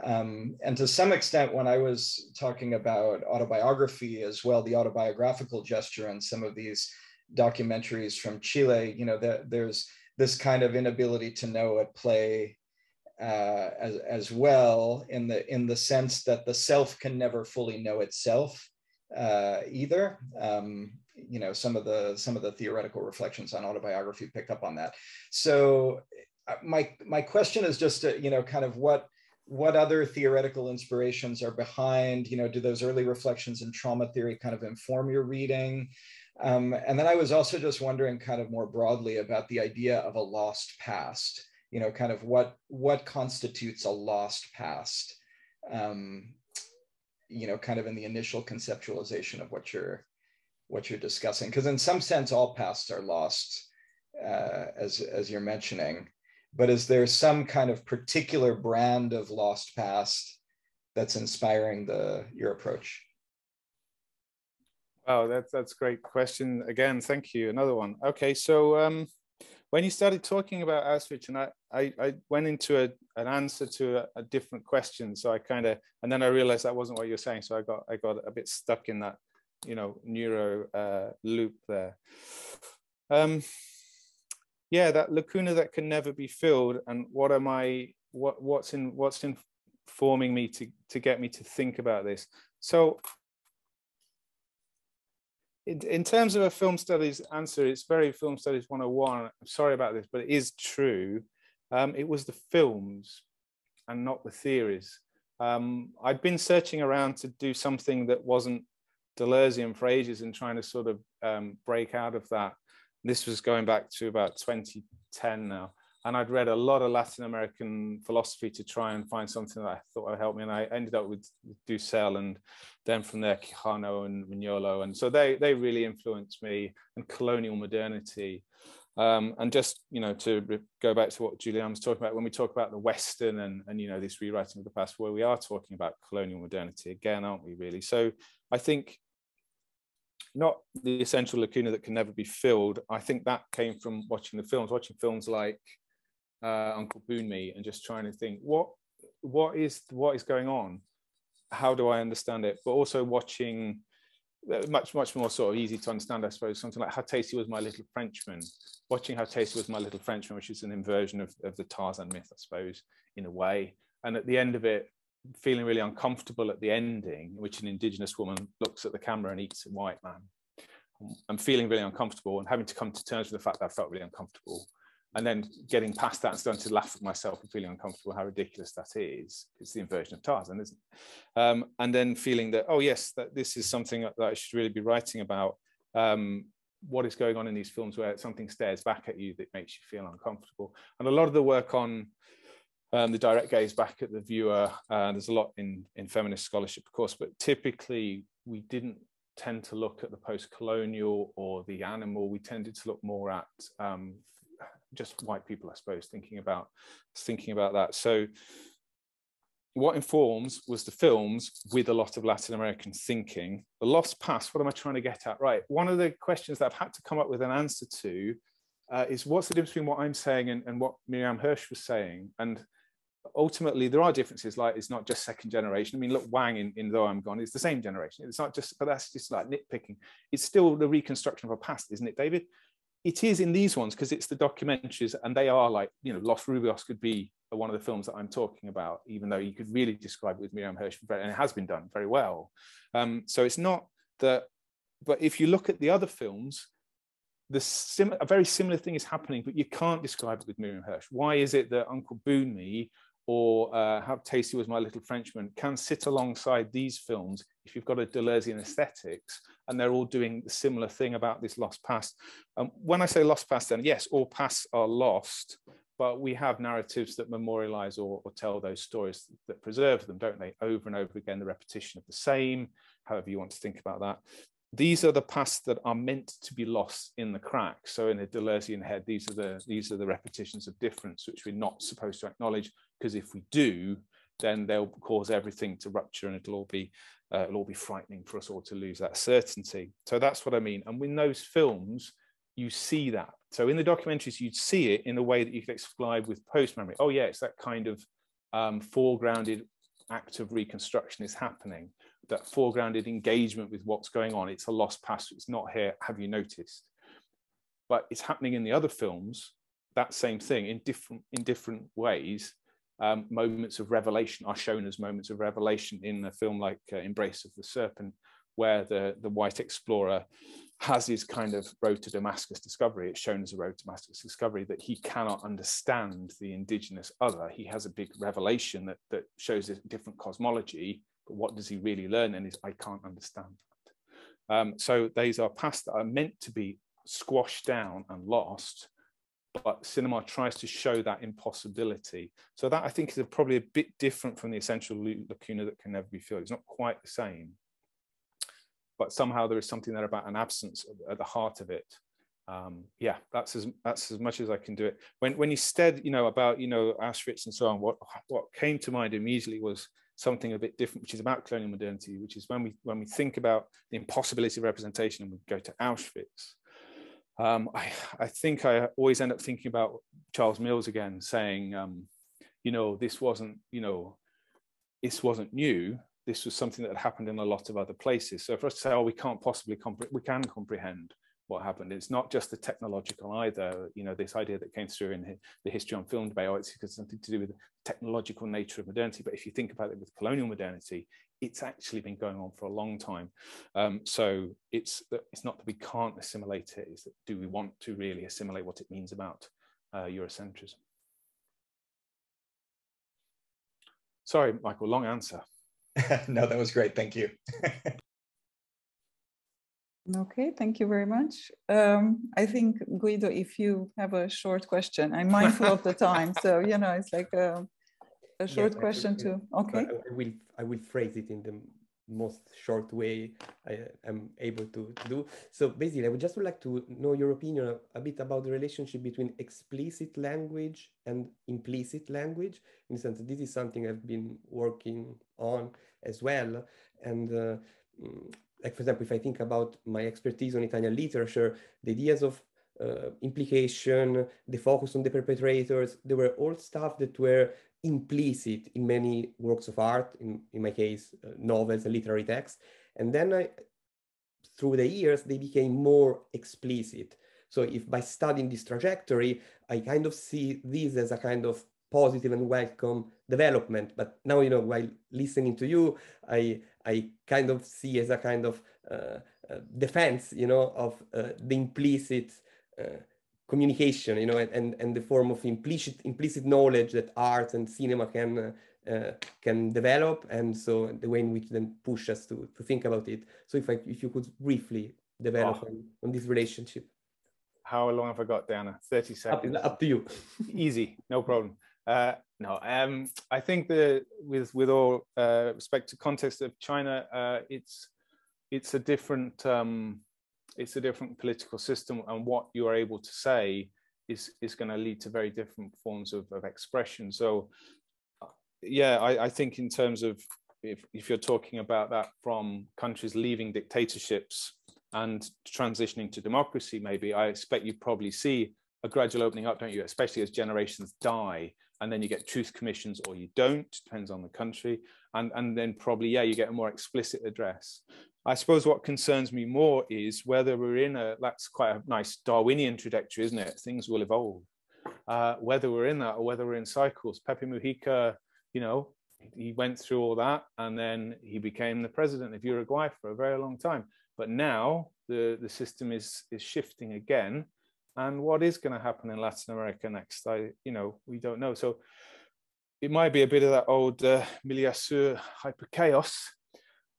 Um, and to some extent, when I was talking about autobiography as well, the autobiographical gesture and some of these documentaries from Chile, you know, the, there's this kind of inability to know at play uh, as, as well in the in the sense that the self can never fully know itself uh, either. Um, you know some of the some of the theoretical reflections on autobiography pick up on that so uh, my my question is just to, you know kind of what what other theoretical inspirations are behind you know do those early reflections in trauma theory kind of inform your reading Um, and then I was also just wondering kind of more broadly about the idea of a lost past, you know, kind of what, what constitutes a lost past, um, you know, kind of in the initial conceptualization of what you're, what you're discussing. Because in some sense, all pasts are lost, uh, as, as you're mentioning. But is there some kind of particular brand of lost past that's inspiring the your approach? Oh, that's that's great question again. Thank you. Another one. Okay, so um, when you started talking about Auschwitz, and I, I, I went into a, an answer to a, a different question. So I kind of, and then I realized that wasn't what you're saying. So I got I got a bit stuck in that, you know, neuro uh, loop there. Um, yeah, that lacuna that can never be filled. And what am I? What what's in what's informing me to to get me to think about this? So in, in terms of a film studies answer, it's very film studies 101. I'm sorry about this, but it is true. Um, it was the films and not the theories. Um, I'd been searching around to do something that wasn't Deleuzian for ages and trying to sort of um, break out of that. This was going back to about 2010 now and I'd read a lot of Latin American philosophy to try and find something that I thought would help me. And I ended up with Dussel and then from there Quijano and Mignolo. And so they, they really influenced me and colonial modernity. Um, and just, you know, to go back to what Juliane was talking about, when we talk about the Western and, and, you know, this rewriting of the past, where we are talking about colonial modernity again, aren't we really? So I think not the essential lacuna that can never be filled. I think that came from watching the films, watching films like uh, Uncle Boonmee and just trying to think what what is what is going on, how do I understand it, but also watching uh, much much more sort of easy to understand, I suppose, something like How Tasty Was My Little Frenchman. Watching How Tasty Was My Little Frenchman, which is an inversion of, of the Tarzan myth, I suppose, in a way. And at the end of it, feeling really uncomfortable at the ending, which an indigenous woman looks at the camera and eats a white man. I'm feeling really uncomfortable and having to come to terms with the fact that I felt really uncomfortable and then getting past that and starting to laugh at myself and feeling uncomfortable how ridiculous that is it's the inversion of tarzan isn't it? Um, and then feeling that oh yes that this is something that i should really be writing about um, what is going on in these films where something stares back at you that makes you feel uncomfortable. And a lot of the work on um, the direct gaze back at the viewer uh, there's a lot in in feminist scholarship of course but typically we didn't tend to look at the post-colonial or the animal. We tended to look more at um, just white people, I suppose, thinking about thinking about that. So what informs was the films with a lot of Latin American thinking. The lost past, what am I trying to get at? Right. One of the questions that I've had to come up with an answer to uh, is what's the difference between what I'm saying and, and what Marianne Hirsch was saying? And ultimately there are differences like it's not just second generation i mean look wang in, in though i'm gone is the same generation it's not just but that's just like nitpicking it's still the reconstruction of a past isn't it david it is in these ones because it's the documentaries and they are like you know Los Rubios could be one of the films that I'm talking about even though you could really describe it with Marianne Hirsch and it has been done very well. Um, so it's not that but if you look at the other films the sim- a very similar thing is happening but you can't describe it with Marianne Hirsch why is it that Uncle Boonmee or uh, How Tasty Was My Little Frenchman can sit alongside these films if you've got a Deleuzian aesthetics and they're all doing the similar thing about this lost past. Um, when I say lost past, then yes, all pasts are lost, but we have narratives that memorialize or, or tell those stories that preserve them, don't they? Over and over again, the repetition of the same, however you want to think about that. These are the pasts that are meant to be lost in the cracks. So in a Deleuzian head, these are the these are the repetitions of difference, which we're not supposed to acknowledge, because if we do, then they'll cause everything to rupture and it'll all be uh, it'll all be frightening for us all to lose that certainty. So that's what I mean. And in those films, you see that. So in the documentaries, you'd see it in a way that you could describe with post memory. Oh, yeah, it's that kind of um, foregrounded act of reconstruction is happening, that foregrounded engagement with what's going on. It's a lost past, it's not here. Have you noticed? But it's happening in the other films, that same thing in different in different ways um, moments of revelation are shown as moments of revelation in a film like uh, Embrace of the Serpent, where the, the white explorer has his kind of road to Damascus discovery. It's shown as a road to Damascus discovery that he cannot understand the indigenous other. He has a big revelation that, that shows a different cosmology, but what does he really learn? And is I can't understand that. Um, so these are past that are meant to be squashed down and lost, but cinema tries to show that impossibility. So that I think is a, probably a bit different from the essential lacuna that can never be filled. It's not quite the same, but somehow there is something there about an absence at the heart of it. Um, yeah, that's as that's as much as I can do it. When when you said you know about you know Auschwitz and so on, what what came to mind immediately was something a bit different, which is about colonial modernity, which is when we when we think about the impossibility of representation and we go to Auschwitz. Um, I, I think I always end up thinking about Charles Mills again, saying, um, you know, this wasn't, you know, this wasn't new. This was something that happened in a lot of other places. So for us to say, oh, we can't possibly comprehend, we can comprehend what happened. It's not just the technological either. You know, this idea that came through in the history on film debate, oh, it's something to do with the technological nature of modernity. But if you think about it with colonial modernity, it's actually been going on for a long time. Um, so it's it's not that we can't assimilate it. Is that do we want to really assimilate what it means about uh, Eurocentrism? Sorry, Michael, long answer. no, that was great. Thank you. Okay, thank you very much. Um, I think Guido, if you have a short question, I'm mindful of the time, so you know it's like a, a short yes, question too. Okay. I will I will phrase it in the most short way I am able to, to do. So basically, I would just would like to know your opinion a bit about the relationship between explicit language and implicit language. In the sense that this is something I've been working on as well, and. Uh, mm, like for example, if I think about my expertise on Italian literature, the ideas of uh, implication, the focus on the perpetrators, they were all stuff that were implicit in many works of art, in, in my case, uh, novels and literary texts. And then I, through the years, they became more explicit. So if by studying this trajectory, I kind of see this as a kind of positive and welcome development. But now, you know, while listening to you, I I kind of see as a kind of uh, uh, defense, you know, of uh, the implicit uh, communication, you know, and, and the form of implicit implicit knowledge that art and cinema can uh, can develop, and so the way in which then push us to to think about it. So if I if you could briefly develop oh. on, on this relationship. How long have I got, Diana? 30 seconds. Up, up to you. Easy, no problem. Uh, no, um, I think that with with all uh, respect to context of China, uh, it's it's a different um, it's a different political system, and what you are able to say is is going to lead to very different forms of, of expression. So, yeah, I, I think in terms of if if you're talking about that from countries leaving dictatorships and transitioning to democracy, maybe I expect you probably see a gradual opening up, don't you? Especially as generations die and then you get truth commissions or you don't depends on the country and and then probably yeah you get a more explicit address i suppose what concerns me more is whether we're in a that's quite a nice darwinian trajectory isn't it? Things will evolve. Uh, whether we're in that or whether we're in cycles. Pepe mujica you know he went through all that and then he became the president of uruguay for a very long time. But now the the system is is shifting again. And what is going to happen in Latin America next? I, you know, we don't know. So it might be a bit of that old uh, Meillassoux hyper chaos,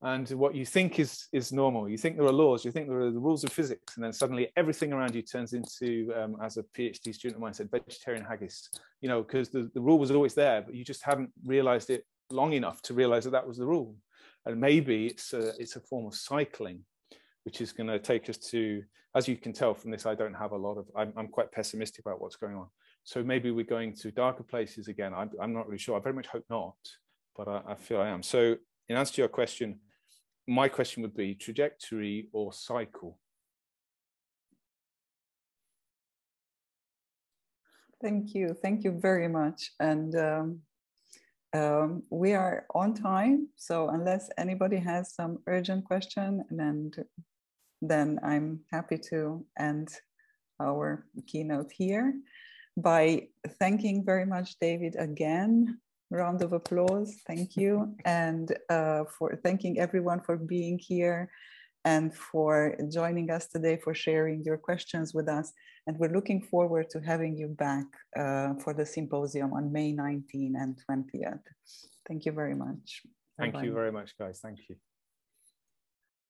and what you think is is normal. You think there are laws, you think there are the rules of physics, and then suddenly everything around you turns into, um, as a PhD student of mine said, vegetarian haggis. You know, because the, the rule was always there, but you just hadn't realized it long enough to realize that that was the rule. And maybe it's a, it's a form of cycling which is going to take us to, as you can tell from this, I don't have a lot of, I'm, I'm quite pessimistic about what's going on. So maybe we're going to darker places again. I'm, I'm not really sure. I very much hope not, but I, I feel I am. So in answer to your question, my question would be trajectory or cycle? Thank you. Thank you very much. And um, um, we are on time. So unless anybody has some urgent question, and then I'm happy to end our keynote here by thanking very much David again. Round of applause, thank you. And uh, for thanking everyone for being here and for joining us today, for sharing your questions with us. And we're looking forward to having you back uh, for the symposium on May 19 and 20th. Thank you very much. Thank Bye -bye. you very much, guys. Thank you.